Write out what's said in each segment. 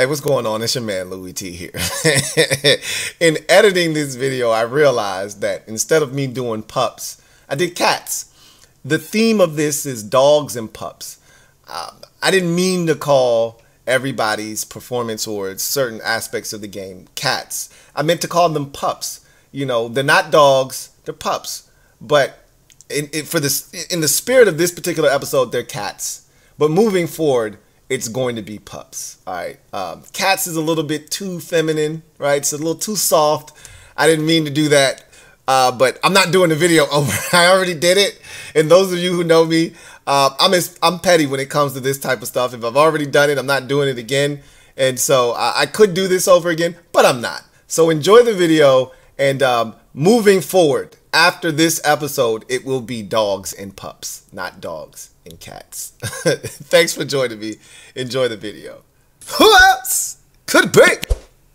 Hey, what's going on? It's your man Louie Tee here. In editing this video, I realized that instead of me doing pups, I did cats. The theme of this is dogs and pups. Uh, I didn't mean to call everybody's performance or certain aspects of the game cats. I meant to call them pups. You know, they're not dogs, they're pups. But in, in, for this, in the spirit of this particular episode, they're cats. But moving forward, it's going to be pups. All right. Um, cats is a little bit too feminine, right? It's a little too soft. I didn't mean to do that, uh, but I'm not doing the video over. I already did it. And those of you who know me, uh, I'm I'm petty when it comes to this type of stuff. If I've already done it, I'm not doing it again. And so I, I could do this over again, but I'm not. So enjoy the video. And um, moving forward, after this episode, it will be dogs and pups, not dogs and cats. Thanks for joining me. Enjoy the video. Who else could be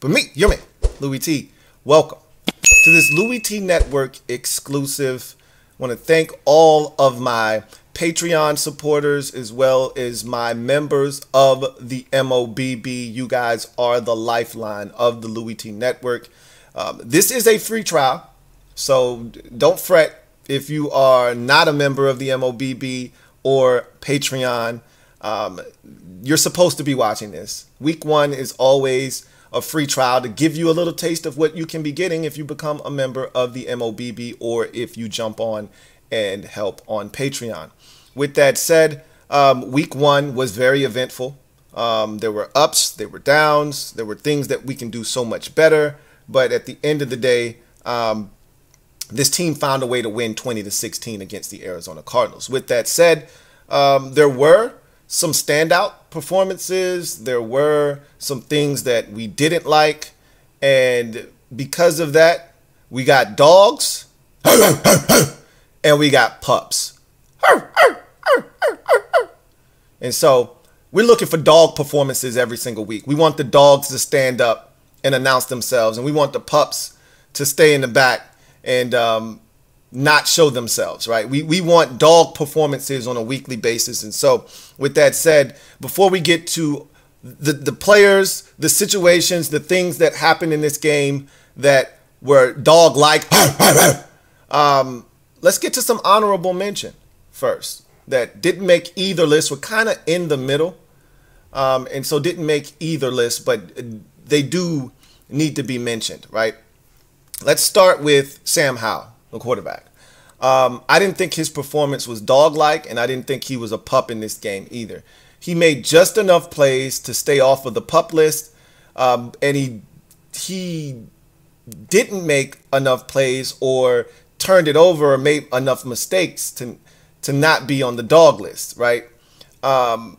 but me, your man, Louie Tee. Welcome to this Louie Tee Network exclusive. I want to thank all of my Patreon supporters as well as my members of the MOBB. You guys are the lifeline of the Louie Tee Network. Um, this is a free trial. So don't fret if you are not a member of the MOBB or Patreon. Um, you're supposed to be watching this. Week one is always a free trial to give you a little taste of what you can be getting if you become a member of the MOBB or if you jump on and help on Patreon. With that said, um, week one was very eventful. Um, there were ups, there were downs, there were things that we can do so much better. But at the end of the day, um, this team found a way to win 20 to 16 against the Arizona Cardinals. With that said, um, there were some standout performances. There were some things that we didn't like. And because of that, we got dogs and we got pups. And so we're looking for dog performances every single week. We want the dogs to stand up and announce themselves, and we want the pups to stay in the back and um, not show themselves, right? We, we want dog performances on a weekly basis. And so, with that said, before we get to the, the players, the situations, the things that happened in this game that were dog like, um, let's get to some honorable mention first that didn't make either list, were kind of in the middle. Um, and so didn't make either list, but they do need to be mentioned, right? Let's start with Sam Howell, the quarterback. Um, I didn't think his performance was dog-like, and I didn't think he was a pup in this game either. He made just enough plays to stay off of the pup list, um, and he he didn't make enough plays or turned it over or made enough mistakes to to not be on the dog list, right? Um,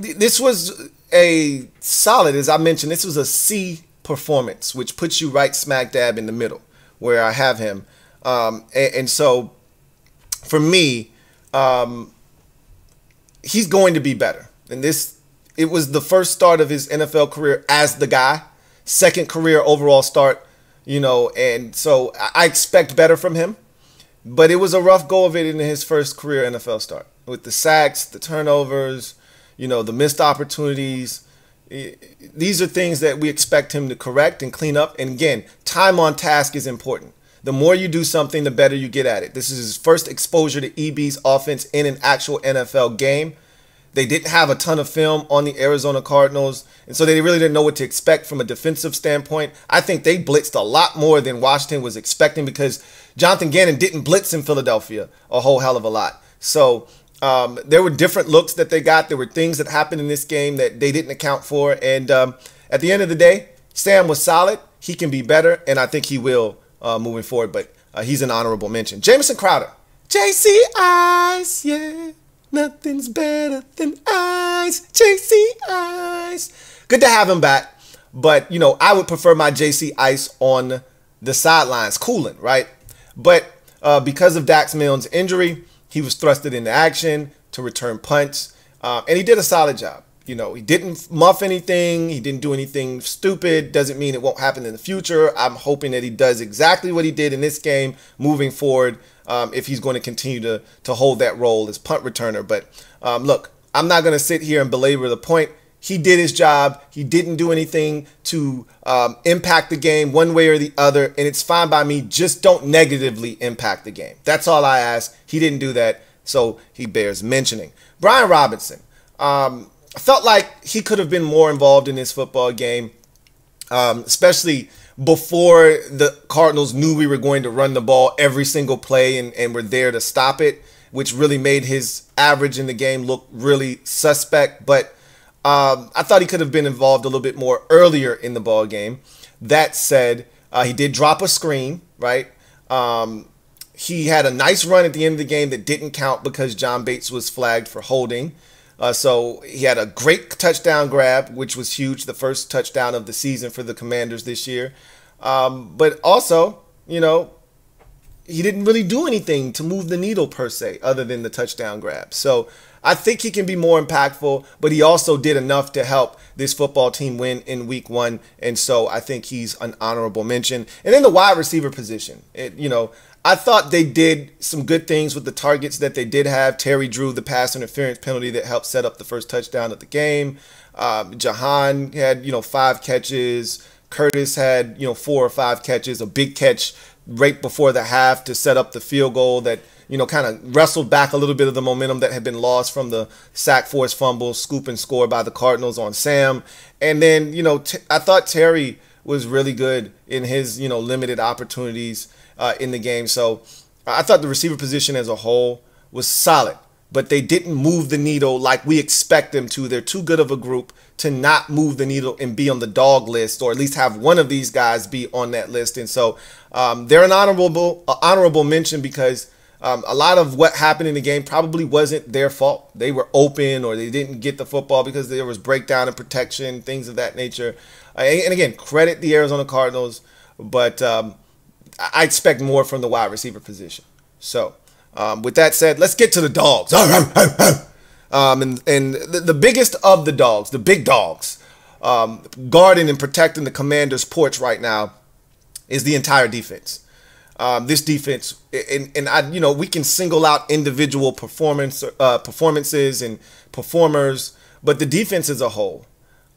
th this was a solid, as I mentioned. This was a C performance, which puts you right smack dab in the middle where I have him. Um, and, and, so for me, um, he's going to be better. And this, it was the first start of his NFL career as the guy, second career overall start, you know, and so I expect better from him. But it was a rough go of it in his first career NFL start with the sacks, the turnovers, you know, the missed opportunities these are things that we expect him to correct and clean up. And again, time on task is important. The more you do something, the better you get at it. This is his first exposure to EB's offense in an actual NFL game. They didn't have a ton of film on the Arizona Cardinals, and so they really didn't know what to expect from a defensive standpoint. I think they blitzed a lot more than Washington was expecting because Jonathan Gannon didn't blitz in Philadelphia a whole hell of a lot. So um, there were different looks that they got. There were things that happened in this game that they didn't account for. And um, at the end of the day, Sam was solid. He can be better, and I think he will uh, moving forward. But uh, he's an honorable mention. Jamison Crowder, JC Ice, yeah, nothing's better than ice. JC Ice, good to have him back. But you know, I would prefer my JC Ice on the sidelines, cooling, right? But uh, because of Dax Milne's injury he was thrusted into action to return punts, uh, and he did a solid job. You know, he didn't muff anything. He didn't do anything stupid. Doesn't mean it won't happen in the future. I'm hoping that he does exactly what he did in this game moving forward. Um, if he's going to continue to to hold that role as punt returner. But um, look, I'm not going to sit here and belabor the point. He did his job. He didn't do anything to um, impact the game one way or the other, and it's fine by me. Just don't negatively impact the game. That's all I ask. He didn't do that, so he bears mentioning. Brian Robinson. Um, felt like he could have been more involved in this football game, um, especially before the Cardinals knew we were going to run the ball every single play and, and were there to stop it, which really made his average in the game look really suspect. But um, I thought he could have been involved a little bit more earlier in the ball game. That said, uh, he did drop a screen, right? Um, he had a nice run at the end of the game that didn't count because John Bates was flagged for holding. Uh, so he had a great touchdown grab, which was huge, the first touchdown of the season for the Commanders this year. Um, but also, you know, he didn't really do anything to move the needle per se, other than the touchdown grab. So I think he can be more impactful, but he also did enough to help this football team win in week one. And so I think he's an honorable mention. And then the wide receiver position, it, you know, I thought they did some good things with the targets that they did have. Terry drew the pass interference penalty that helped set up the first touchdown of the game. Um, Jahan had, you know, five catches. Curtis had, you know, four or five catches, a big catch right before the half to set up the field goal that – you know, kind of wrestled back a little bit of the momentum that had been lost from the sack force fumble, scoop and score by the Cardinals on Sam. And then, you know, t- I thought Terry was really good in his, you know, limited opportunities uh, in the game. So I thought the receiver position as a whole was solid, but they didn't move the needle like we expect them to. They're too good of a group to not move the needle and be on the dog list, or at least have one of these guys be on that list. And so um, they're an honorable uh, honorable mention because um, a lot of what happened in the game probably wasn't their fault. They were open or they didn't get the football because there was breakdown and protection, things of that nature. Uh, and, again, credit the Arizona Cardinals, but um, I expect more from the wide receiver position. So, um, with that said, let's get to the dogs. Um, and and the, the, biggest of the dogs, the big dogs, um, guarding and protecting the commander's porch right now is the entire defense um, this defense, and, and I, you know, we can single out individual performance uh, performances and performers, but the defense as a whole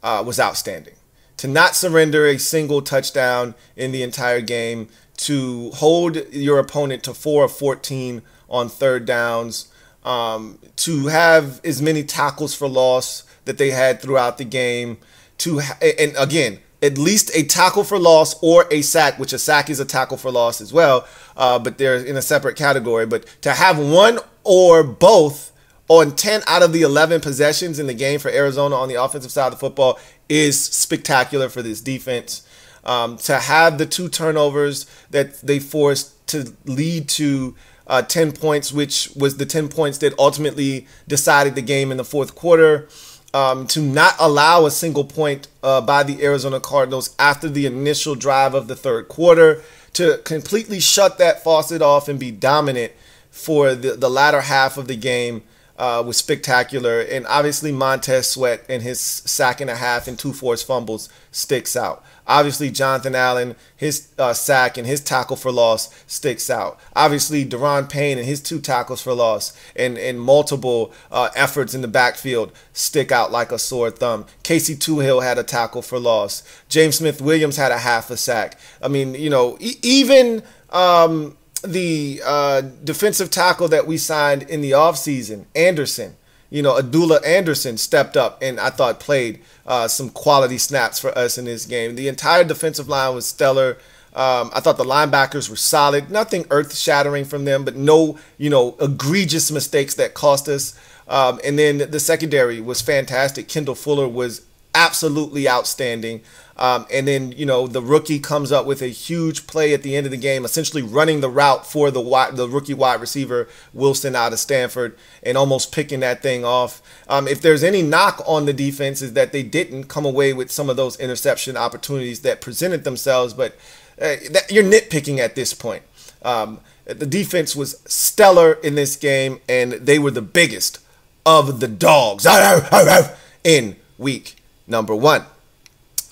uh, was outstanding. To not surrender a single touchdown in the entire game, to hold your opponent to four of 14 on third downs, um, to have as many tackles for loss that they had throughout the game, to ha- and again at least a tackle for loss or a sack, which a sack is a tackle for loss as well, uh, but they're in a separate category. But to have one or both on 10 out of the 11 possessions in the game for Arizona on the offensive side of the football is spectacular for this defense. Um, to have the two turnovers that they forced to lead to uh, 10 points, which was the 10 points that ultimately decided the game in the fourth quarter um, to not allow a single point uh, by the Arizona Cardinals after the initial drive of the third quarter, to completely shut that faucet off and be dominant for the, the latter half of the game uh, was spectacular. And obviously, Montez Sweat and his sack and a half and two forced fumbles sticks out. Obviously, Jonathan Allen, his uh, sack and his tackle for loss sticks out. Obviously, Daron Payne and his two tackles for loss and, and multiple uh, efforts in the backfield stick out like a sore thumb. Casey Toohill had a tackle for loss. James Smith Williams had a half a sack. I mean, you know, e- even. Um, the uh, defensive tackle that we signed in the offseason, Anderson, you know, Abdullah Anderson stepped up and I thought played uh, some quality snaps for us in this game. The entire defensive line was stellar. Um, I thought the linebackers were solid. Nothing earth shattering from them, but no, you know, egregious mistakes that cost us. Um, and then the secondary was fantastic. Kendall Fuller was absolutely outstanding. Um, and then, you know, the rookie comes up with a huge play at the end of the game, essentially running the route for the wide, the rookie wide receiver Wilson out of Stanford and almost picking that thing off. Um, if there's any knock on the defense is that they didn't come away with some of those interception opportunities that presented themselves, but uh, that, you're nitpicking at this point. Um, the defense was stellar in this game, and they were the biggest of the dogs in week number one.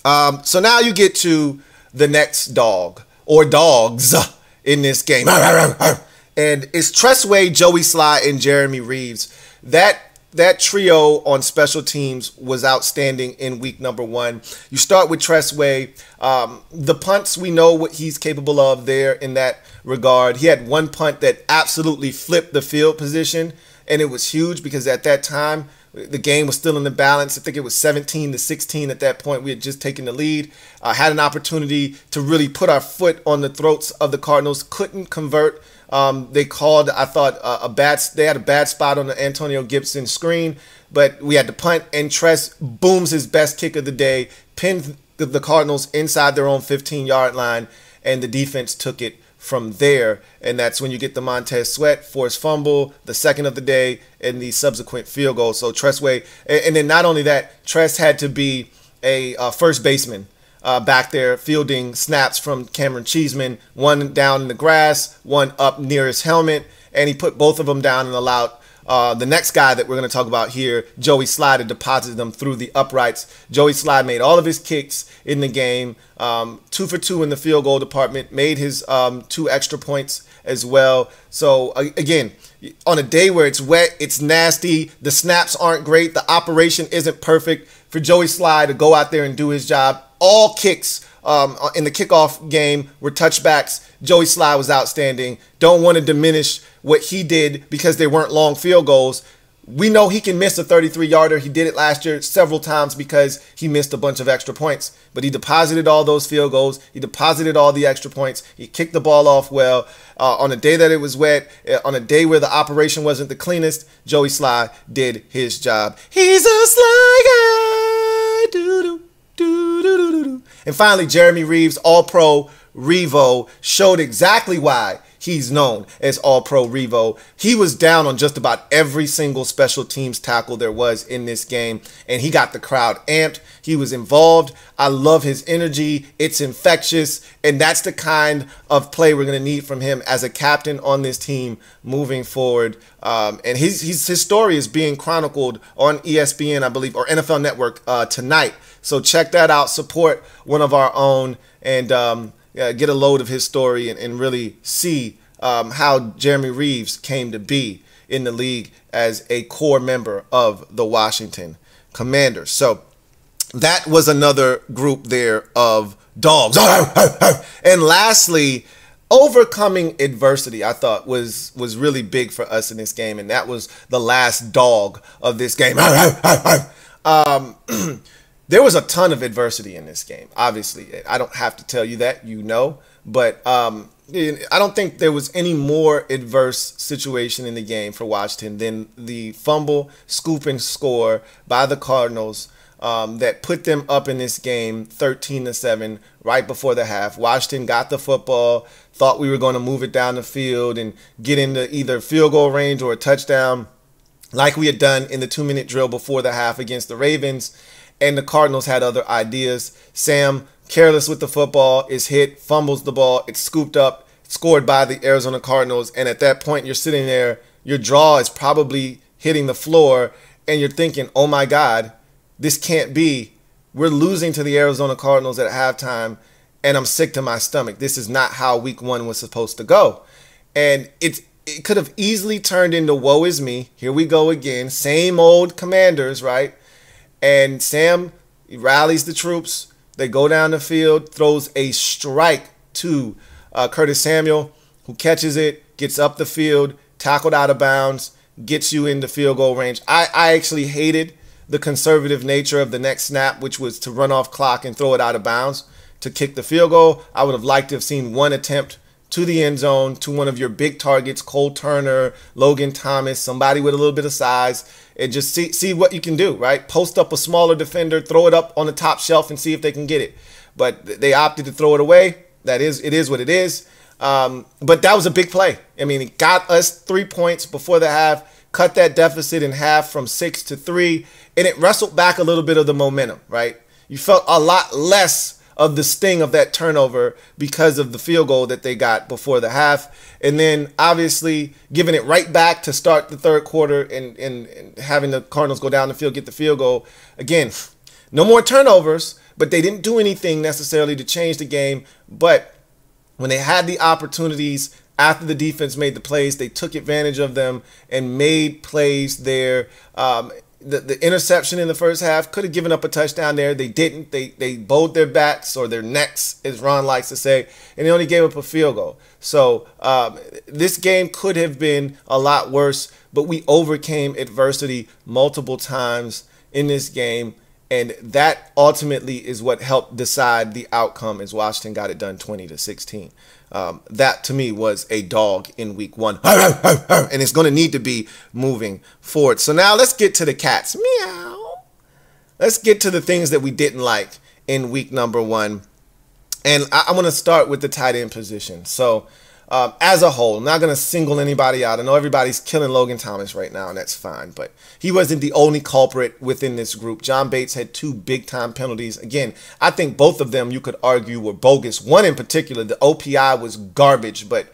Um, so now you get to the next dog or dogs in this game. And it's Tress Way, Joey Slye, and Jeremy Reaves. That that trio on special teams was outstanding in week number one. You start with Tress Way. Um, the punts, we know what he's capable of there in that regard. He had one punt that absolutely flipped the field position, and it was huge because at that time, the game was still in the balance. I think it was 17 to 16 at that point. We had just taken the lead. Uh, had an opportunity to really put our foot on the throats of the Cardinals. Couldn't convert. Um, they called, I thought, uh, a bad. They had a bad spot on the Antonio Gibson screen, but we had to punt. And Tress booms his best kick of the day, pinned the Cardinals inside their own 15 yard line, and the defense took it from there. And that's when you get the Montez Sweat forced fumble, the second of the day, and the subsequent field goal. So Tress Way, and, then not only that, Tress had to be a uh, first baseman. Uh, back there fielding snaps from Camaron Cheeseman, one down in the grass, one up near his helmet, and he put both of them down and allowed uh, the next guy that we're going to talk about here, Joey Slye, deposited them through the uprights. Joey Slye made all of his kicks in the game, um, two for two in the field goal department, made his um, two extra points as well. So, again, on a day where it's wet, it's nasty, the snaps aren't great, the operation isn't perfect, for Joey Slye to go out there and do his job, all kicks um, in the kickoff game were touchbacks. Joey Slye was outstanding. Don't want to diminish what he did because they weren't long field goals. We know he can miss a 33 yarder. He did it last year several times because he missed a bunch of extra points. But he deposited all those field goals. He deposited all the extra points. He kicked the ball off well. Uh, on a day that it was wet, uh, on a day where the operation wasn't the cleanest, Joey Slye did his job. He's a Sly guy. Doo-doo. And finally, Jeremy Reaves, All Pro Revo, showed exactly why he's known as All Pro Revo. He was down on just about every single special teams tackle there was in this game, and he got the crowd amped. He was involved. I love his energy. It's infectious, and that's the kind of play we're going to need from him as a captain on this team moving forward. Um, and his, his, his story is being chronicled on ESPN, I believe, or NFL Network uh, tonight. So check that out. Support one of our own, and um, uh, get a load of his story and, and really see um, how Jeremy Reaves came to be in the league as a core member of the Washington Commanders. So that was another group there of dogs. and lastly, overcoming adversity i thought was was really big for us in this game and that was the last dog of this game um, there was a ton of adversity in this game. Obviously, I don't have to tell you that, you know. But um, I don't think there was any more adverse situation in the game for Washington than the fumble, scoop, and score by the Cardinals um, that put them up in this game 13 to 7 right before the half. Washington got the football, thought we were going to move it down the field and get into either field goal range or a touchdown like we had done in the two minute drill before the half against the Ravens and the Cardinals had other ideas. Sam, careless with the football, is hit, fumbles the ball, it's scooped up, scored by the Arizona Cardinals. And at that point, you're sitting there, your jaw is probably hitting the floor, and you're thinking, oh my God, this can't be. We're losing to the Arizona Cardinals at halftime, and I'm sick to my stomach. This is not how week one was supposed to go. And it's it could have easily turned into woe is me. Here we go again. Same old commanders, right? And Sam rallies the troops. They go down the field, throws a strike to uh, Curtis Samuel, who catches it, gets up the field, tackled out of bounds, gets you in the field goal range. I, I actually hated the conservative nature of the next snap, which was to run off clock and throw it out of bounds to kick the field goal. I would have liked to have seen one attempt to the end zone to one of your big targets, Cole Turner, Logan Thomas, somebody with a little bit of size, and just see see what you can do, right? Post up a smaller defender, throw it up on the top shelf, and see if they can get it. But they opted to throw it away. That is, it is what it is. Um, but that was a big play. I mean, it got us three points before the half, cut that deficit in half from six to three, and it wrestled back a little bit of the momentum, right? You felt a lot less of the sting of that turnover because of the field goal that they got before the half. And then obviously giving it right back to start the third quarter and, and, and having the Cardinals go down the field, get the field goal. Again, no more turnovers, but they didn't do anything necessarily to change the game. But When they had the opportunities after the defense made the plays, they took advantage of them and made plays there. Um, the, the interception in the first half could have given up a touchdown there. They didn't. They they bowed their backs or their necks, as Ron likes to say, and they only gave up a field goal. So um, this game could have been a lot worse, but we overcame adversity multiple times in this game. And that ultimately is what helped decide the outcome as Washington got it done 20 to 16. Um, that to me was a dog in week one. And it's going to need to be moving forward. So now let's get to the cats. Meow. Let's get to the things that we didn't like in week number one. And I, am going to start with the tight end position. So um, as a whole. I'm not going to single anybody out. I know everybody's killing Logan Thomas right now, and that's fine. But he wasn't the only culprit within this group. John Bates had two big time penalties. Again, I think both of them you could argue were bogus. One in particular, the OPI was garbage, but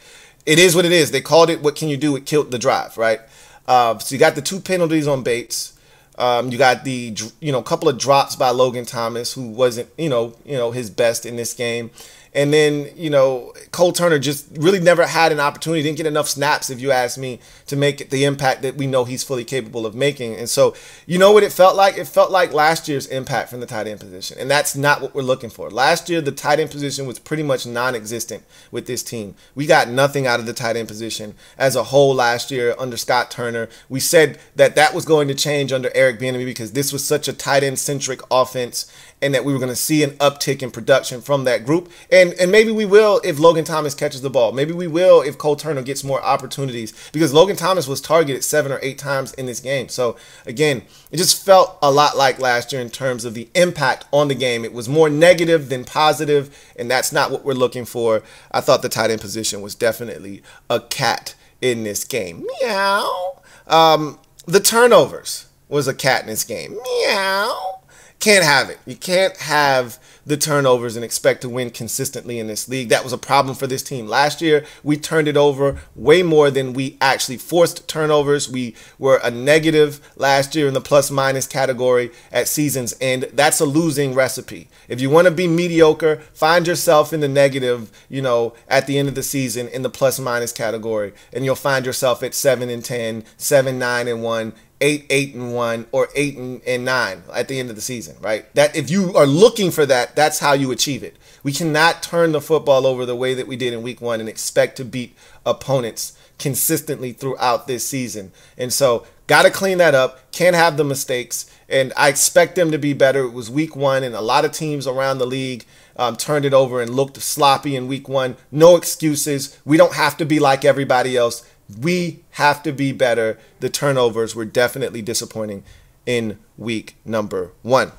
it is what it is. They called it what can you do? It killed the drive, right? Uh, so you got the two penalties on Bates. Um, you got the you know a couple of drops by Logan Thomas, who wasn't you know you know his best in this game. And then, you know, Cole Turner just really never had an opportunity, didn't get enough snaps, if you ask me, to make the impact that we know he's fully capable of making. And so, you know what it felt like? It felt like last year's impact from the tight end position. And that's not what we're looking for. Last year, the tight end position was pretty much non existent with this team. We got nothing out of the tight end position as a whole last year under Scott Turner. We said that that was going to change under Eric Bieniemy because this was such a tight end centric offense and that we were going to see an uptick in production from that group. And and maybe we will if Logan Thomas catches the ball. Maybe we will if Cole Turner gets more opportunities because Logan Thomas was targeted seven or eight times in this game. So again, it just felt a lot like last year in terms of the impact on the game. It was more negative than positive, and that's not what we're looking for. I thought the tight end position was definitely a cat in this game. Meow. Um, the turnovers was a cat in this game. Meow. Can't have it. You can't have the turnovers and expect to win consistently in this league. That was a problem for this team. Last year, we turned it over way more than we actually forced turnovers. We were a negative last year in the plus minus category at season's end. That's a losing recipe. If you want to be mediocre, find yourself in the negative, you know, at the end of the season in the plus minus category, and you'll find yourself at 7 and 10, 7, 9 and 1, eight, eight and one, or eight and, and nine at the end of the season, right? That if you are looking for that, that's how you achieve it. We cannot turn the football over the way that we did in week one and expect to beat opponents consistently throughout this season. And so, got to clean that up. Can't have the mistakes. And I expect them to be better. It was week one, and a lot of teams around the league um, turned it over and looked sloppy in week one. No excuses. We don't have to be like everybody else we have to be better. The turnovers were definitely disappointing in week number one.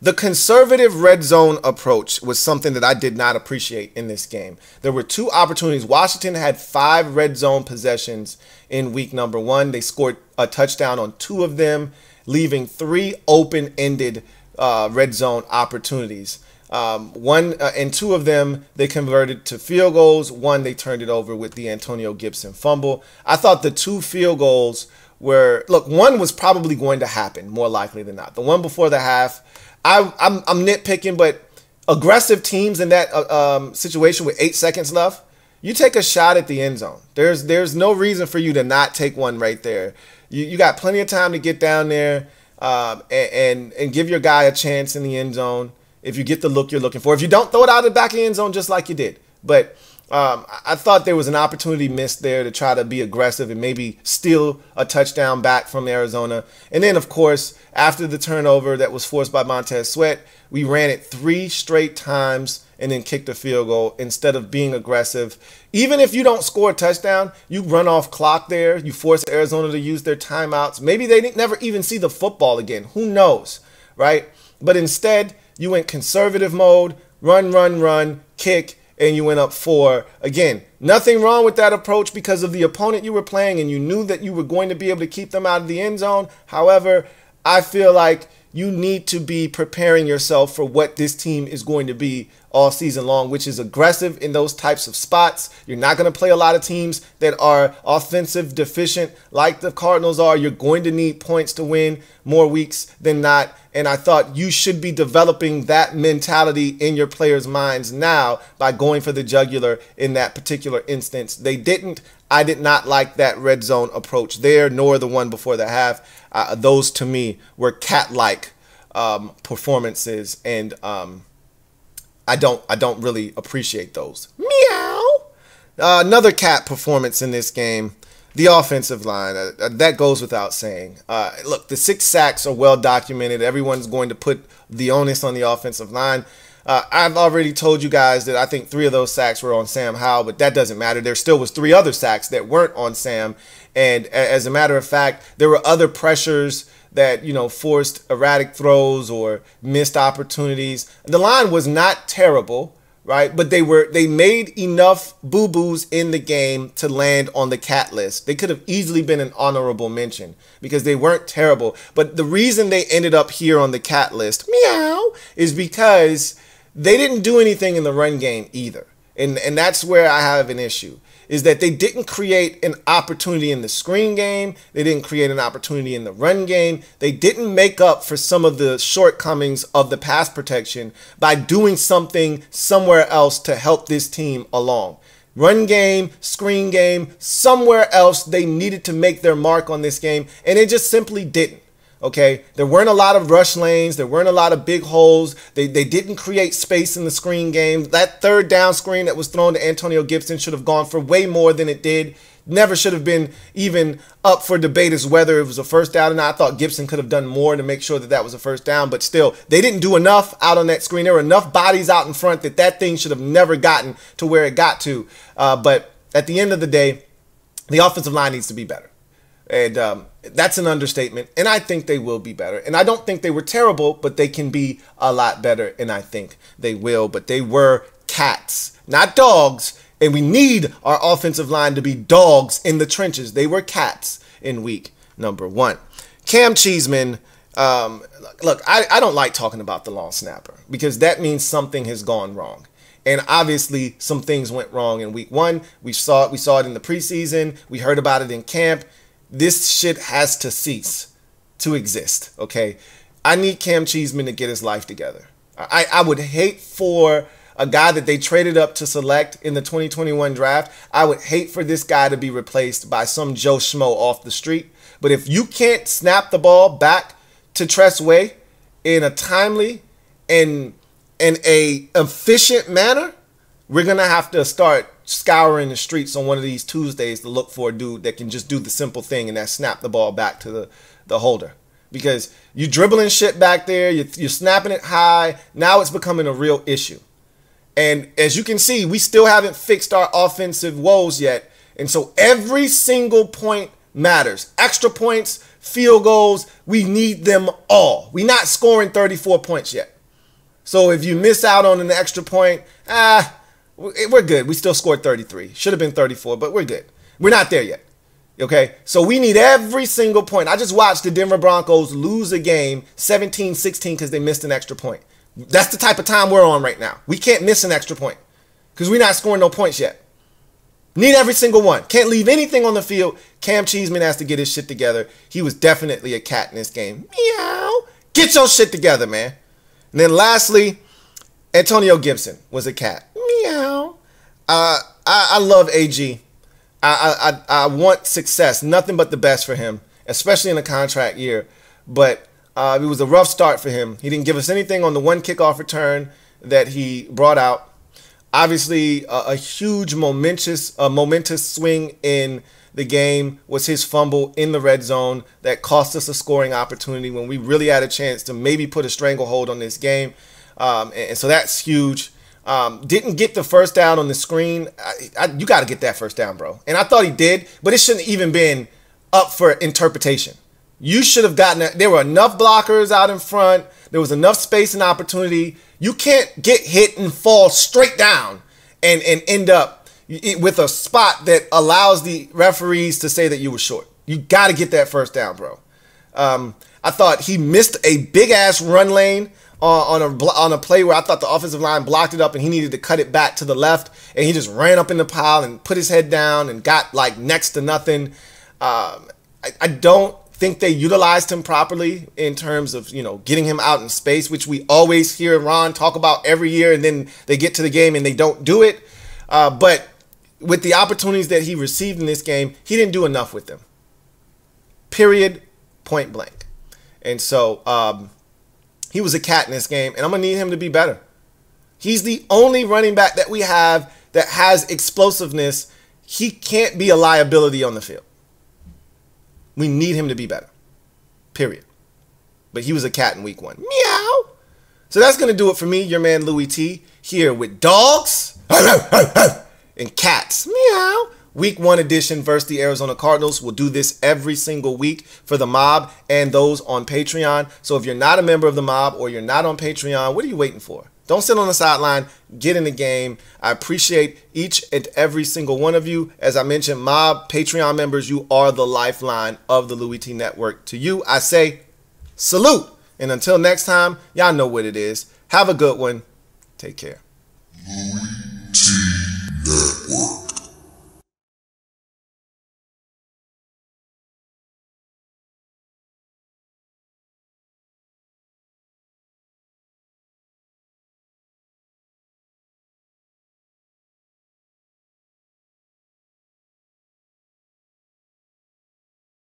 The conservative red zone approach was something that I did not appreciate in this game. There were two opportunities. Washington had five red zone possessions in week number one. They scored a touchdown on two of them, leaving three open ended uh, red zone opportunities. Um, one uh, and two of them they converted to field goals. One they turned it over with the Antonio Gibson fumble. I thought the two field goals were look. One was probably going to happen more likely than not. The one before the half, I, I'm, I'm nitpicking, but aggressive teams in that uh, um, situation with eight seconds left, you take a shot at the end zone. There's there's no reason for you to not take one right there. You you got plenty of time to get down there um, and, and and give your guy a chance in the end zone if you get the look you're looking for. If you don't throw it out of the back end zone just like you did. But um, I thought there was an opportunity missed there to try to be aggressive and maybe steal a touchdown back from Arizona. And then, of course, after the turnover that was forced by Montez Sweat, we ran it three straight times and then kicked a field goal instead of being aggressive. Even if you don't score a touchdown, you run off clock there. You force Arizona to use their timeouts. Maybe they never even see the football again. Who knows, right? But instead, you went conservative mode, run, run, run, kick, and you went up four. Again, nothing wrong with that approach because of the opponent you were playing and you knew that you were going to be able to keep them out of the end zone. However, I feel like you need to be preparing yourself for what this team is going to be all season long, which is aggressive in those types of spots. You're not going to play a lot of teams that are offensive deficient like the Cardinals are. You're going to need points to win more weeks than not. And I thought you should be developing that mentality in your players' minds now by going for the jugular in that particular instance. They didn't. I did not like that red zone approach there, nor the one before the half. Uh, those to me were cat like um, performances, and um, I don't I don't really appreciate those. Meow. Uh, another cat performance in this game. The offensive line, uh, uh, that goes without saying. Uh, look, the six sacks are well documented. Everyone's going to put the onus on the offensive line. Uh, I've already told you guys that I think three of those sacks were on Sam Howell, but that doesn't matter. There still was three other sacks that weren't on Sam, and as a matter of fact, there were other pressures that you know forced erratic throws or missed opportunities. The line was not terrible, right? But they were they made enough boo boos in the game to land on the cat list. They could have easily been an honorable mention because they weren't terrible. But the reason they ended up here on the cat list, meow, is because they didn't do anything in the run game either. And and that's where I have an issue is that they didn't create an opportunity in the screen game. They didn't create an opportunity in the run game. They didn't make up for some of the shortcomings of the pass protection by doing something somewhere else to help this team along. Run game, screen game, somewhere else they needed to make their mark on this game, and it just simply didn't. Okay, there weren't a lot of rush lanes. There weren't a lot of big holes. They, they didn't create space in the screen game. That third down screen that was thrown to Antonio Gibson should have gone for way more than it did. Never should have been even up for debate as whether it was a first down or not. I thought Gibson could have done more to make sure that that was a first down, but still, they didn't do enough out on that screen. There were enough bodies out in front that that thing should have never gotten to where it got to. Uh, but at the end of the day, the offensive line needs to be better. And um, that's an understatement. And I think they will be better. And I don't think they were terrible, but they can be a lot better. And I think they will. But they were cats, not dogs. And we need our offensive line to be dogs in the trenches. They were cats in week number one. Cam Cheeseman, um, look, I, I don't like talking about the long snapper because that means something has gone wrong. And obviously, some things went wrong in week one. We saw it. We saw it in the preseason. We heard about it in camp this shit has to cease to exist. Okay, I need Cam Cheeseman to get his life together. I, I would hate for a guy that they traded up to select in the 2021 draft. I would hate for this guy to be replaced by some Joe Schmo off the street. But if you can't snap the ball back to Tress Way in a timely and in a efficient manner, we're gonna have to start scouring the streets on one of these Tuesdays to look for a dude that can just do the simple thing and that snap the ball back to the, the holder. Because you're dribbling shit back there, you're, you're snapping it high. Now it's becoming a real issue. And as you can see, we still haven't fixed our offensive woes yet. And so every single point matters. Extra points, field goals, we need them all. We're not scoring 34 points yet. So if you miss out on an extra point, ah, we're good. We still scored 33. Should have been 34, but we're good. We're not there yet. Okay, so we need every single point. I just watched the Denver Broncos lose a game 17 16 because they missed an extra point. That's the type of time we're on right now. We can't miss an extra point because we're not scoring no points yet. Need every single one. Can't leave anything on the field. Cam Cheeseman has to get his shit together. He was definitely a cat in this game. Meow. Get your shit together, man. And then lastly, Antonio Gibson was a cat. Meow. Uh, I, I love AG. I, I, I want success, nothing but the best for him, especially in a contract year. But uh, it was a rough start for him. He didn't give us anything on the one kickoff return that he brought out. Obviously, a, a huge momentous, a momentous swing in the game was his fumble in the red zone that cost us a scoring opportunity when we really had a chance to maybe put a stranglehold on this game. Um, and, and so that's huge. Um, didn't get the first down on the screen. I, I, you got to get that first down, bro. And I thought he did, but it shouldn't even been up for interpretation. You should have gotten that. There were enough blockers out in front. There was enough space and opportunity. You can't get hit and fall straight down and, and end up with a spot that allows the referees to say that you were short. You got to get that first down, bro. Um, I thought he missed a big ass run lane on, on a on a play where I thought the offensive line blocked it up and he needed to cut it back to the left, and he just ran up in the pile and put his head down and got like next to nothing. Um, I, I don't think they utilized him properly in terms of you know getting him out in space, which we always hear Ron talk about every year, and then they get to the game and they don't do it. Uh, but with the opportunities that he received in this game, he didn't do enough with them. Period. Point blank. And so um, he was a cat in this game, and I'm gonna need him to be better. He's the only running back that we have that has explosiveness. He can't be a liability on the field. We need him to be better. Period. But he was a cat in week one. Meow. So that's going to do it for me, your man Louie Tee, here with dogs and cats. Meow. Week one edition versus the Arizona Cardinals. We'll do this every single week for the MOBB and those on Patreon. So if you're not a member of the MOBB or you're not on Patreon, what are you waiting for? Don't sit on the sideline. Get in the game. I appreciate each and every single one of you. As I mentioned, MOBB Patreon members, you are the lifeline of the Louie Tee Network. To you, I say salute. And until next time, y'all know what it is. Have a good one. Take care. Louie Tee.